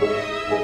Música